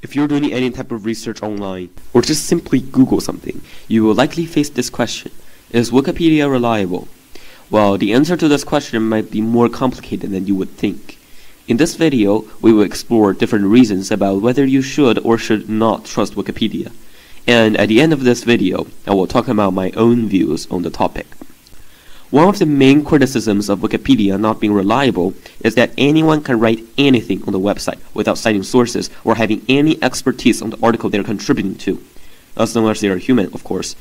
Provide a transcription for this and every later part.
If you're doing any type of research online, or just simply Google something, you will likely face this question. Is Wikipedia reliable? Well, the answer to this question might be more complicated than you would think. In this video, we will explore different reasons about whether you should or should not trust Wikipedia. And at the end of this video, I will talk about my own views on the topic. One of the main criticisms of Wikipedia not being reliable is that anyone can write anything on the website without citing sources or having any expertise on the article they're contributing to. As long as they are human, of course.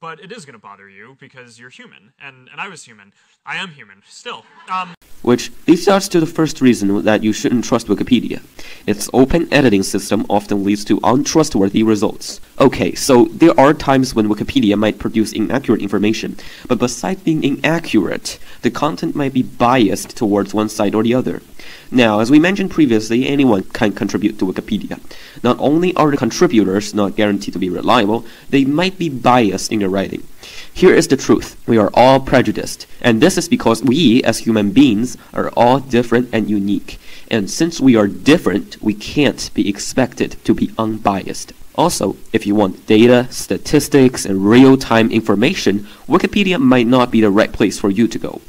But it is going to bother you because you're human, and, and I was human. I am human, still. Um, which leads us to the first reason that you shouldn't trust Wikipedia. Its open editing system often leads to untrustworthy results. Okay, so there are times when Wikipedia might produce inaccurate information, but besides being inaccurate, the content might be biased towards one side or the other. Now, as we mentioned previously, anyone can contribute to Wikipedia. Not only are the contributors not guaranteed to be reliable, they might be biased in their writing. Here is the truth. We are all prejudiced. And this is because we, as human beings, are all different and unique. And since we are different, we can't be expected to be unbiased. Also, if you want data, statistics, and real-time information, Wikipedia might not be the right place for you to go.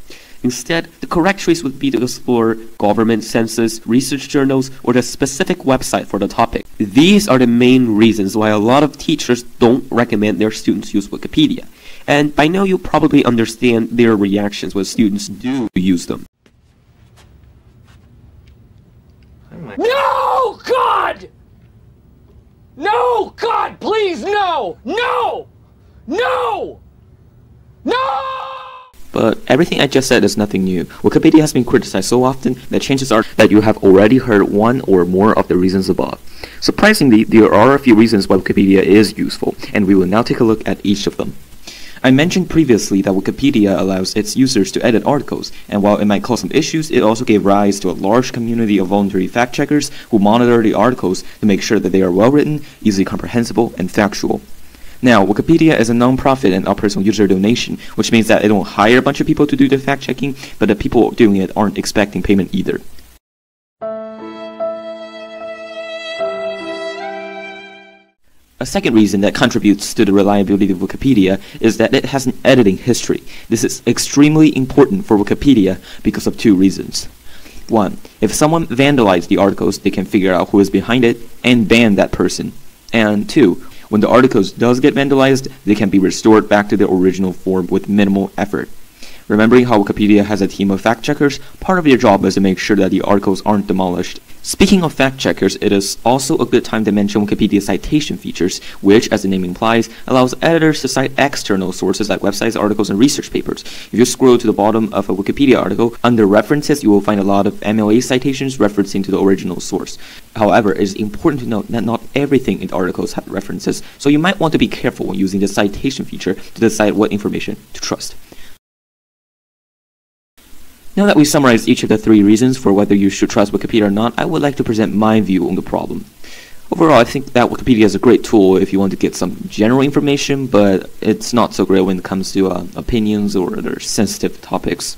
Instead, the correct choice would be to explore government census, research journals, or the specific website for the topic. These are the main reasons why a lot of teachers don't recommend their students use Wikipedia. And by now you probably understand their reactions when students do use them. No, God! No, God, please, no! No! No! No! But everything I just said is nothing new. Wikipedia has been criticized so often that chances are that you have already heard one or more of the reasons above. Surprisingly, there are a few reasons why Wikipedia is useful, and we will now take a look at each of them. I mentioned previously that Wikipedia allows its users to edit articles, and while it might cause some issues, it also gave rise to a large community of voluntary fact checkers who monitor the articles to make sure that they are well written, easily comprehensible, and factual. Now, Wikipedia is a non-profit and operates on user donation, which means that it don't hire a bunch of people to do the fact checking, but the people doing it aren't expecting payment either. A second reason that contributes to the reliability of Wikipedia is that it has an editing history. This is extremely important for Wikipedia because of two reasons. One, if someone vandalized the articles, they can figure out who is behind it and ban that person. And two, when the articles does get vandalized, they can be restored back to their original form with minimal effort. Remembering how Wikipedia has a team of fact checkers, part of your job is to make sure that the articles aren't demolished Speaking of fact checkers, it is also a good time to mention Wikipedia's citation features, which, as the name implies, allows editors to cite external sources like websites, articles, and research papers. If you scroll to the bottom of a Wikipedia article, under references, you will find a lot of MLA citations referencing to the original source. However, it is important to note that not everything in articles have references, so you might want to be careful when using the citation feature to decide what information to trust. Now that we've summarized each of the three reasons for whether you should trust Wikipedia or not, I would like to present my view on the problem. Overall, I think that Wikipedia is a great tool if you want to get some general information, but it's not so great when it comes to uh, opinions or other sensitive topics.